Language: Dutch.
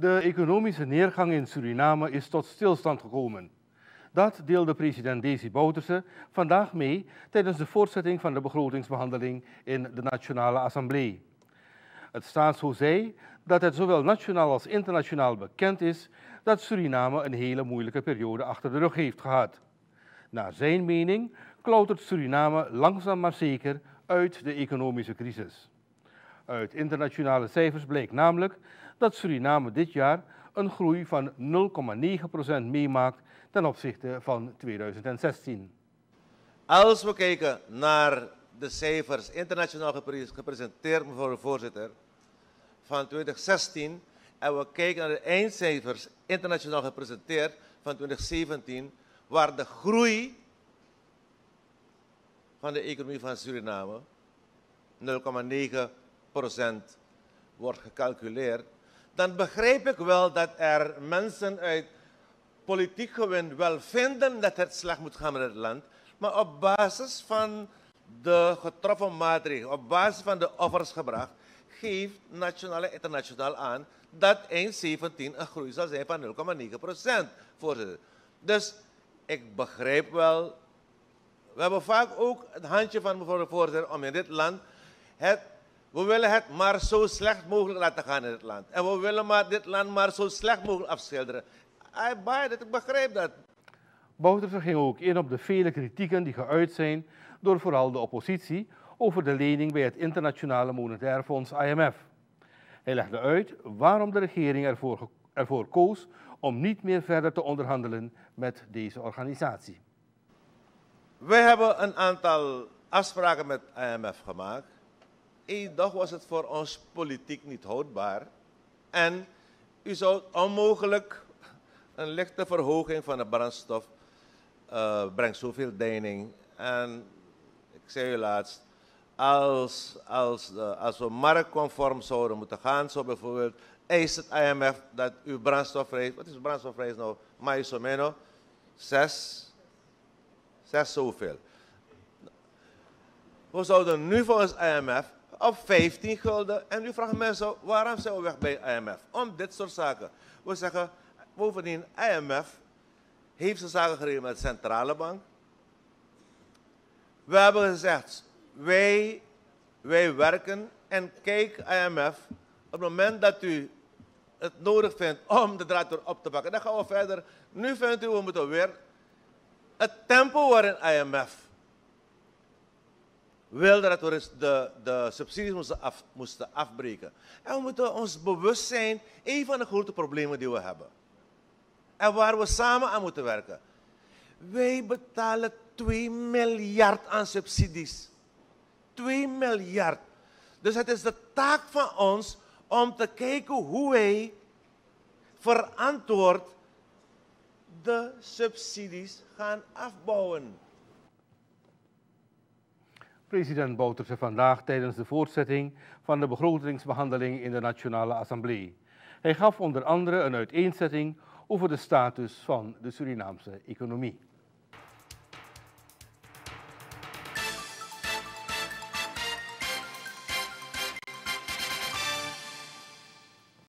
De economische neergang in Suriname is tot stilstand gekomen. Dat deelde president Desi Bouterse vandaag mee tijdens de voortzetting van de begrotingsbehandeling in de Nationale Assemblée. Het staatshoofd zei dat het zowel nationaal als internationaal bekend is dat Suriname een hele moeilijke periode achter de rug heeft gehad. Naar zijn mening klautert Suriname langzaam maar zeker uit de economische crisis. Uit internationale cijfers blijkt namelijk dat Suriname dit jaar een groei van 0,9% meemaakt ten opzichte van 2016. Als we kijken naar de cijfers internationaal gepresenteerd, mevrouw de voorzitter, van 2016 en we kijken naar de eindcijfers internationaal gepresenteerd van 2017, waar de groei van de economie van Suriname 0,9% wordt gecalculeerd, dan begrijp ik wel dat er mensen uit politiek gewin wel vinden dat het slecht moet gaan met het land, maar op basis van de getroffen maatregelen, op basis van de offers gebracht, geeft nationaal en internationaal aan dat eind 17 een groei zal zijn van 0,9% voorzitter. Dus ik begrijp wel, we hebben vaak ook het handje van mevrouw de voorzitter om in dit land het we willen het maar zo slecht mogelijk laten gaan in het land. En we willen maar dit land maar zo slecht mogelijk afschilderen. I buy that, ik begrijp dat. Bouterse ging ook in op de vele kritieken die geuit zijn door vooral de oppositie over de lening bij het Internationale Monetair Fonds IMF. Hij legde uit waarom de regering ervoor, ervoor koos om niet meer verder te onderhandelen met deze organisatie. We hebben een aantal afspraken met IMF gemaakt. Eén dag was het voor ons politiek niet houdbaar. En u zou onmogelijk een lichte verhoging van de brandstof uh, brengt zoveel deining. En ik zei u laatst, als, als, uh, als we marktconform zouden moeten gaan, zo bijvoorbeeld eist het IMF dat uw brandstofprijs, wat is de brandstofprijs nou? Mais of menos, zes, zes zoveel. We zouden nu volgens IMF op 15 gulden. En u vraagt mensen, waarom zijn we weg bij IMF? Om dit soort zaken. We zeggen, bovendien, IMF heeft zijn zaken geregeld met de centrale bank. We hebben gezegd, wij, wij werken en kijk IMF, op het moment dat u het nodig vindt om de draad weer op te pakken, dan gaan we verder. Nu vindt u, we moeten weer het tempo waarin IMF wilde dat we de, de subsidies moesten, moesten afbreken. En we moeten ons bewust zijn, een van de grote problemen die we hebben. En waar we samen aan moeten werken. Wij betalen 2 miljard aan subsidies. 2 miljard. Dus het is de taak van ons om te kijken hoe wij verantwoord de subsidies gaan afbouwen. President Bouterse vandaag tijdens de voortzetting van de begrotingsbehandeling in de Nationale Assemblée. Hij gaf onder andere een uiteenzetting over de status van de Surinaamse economie.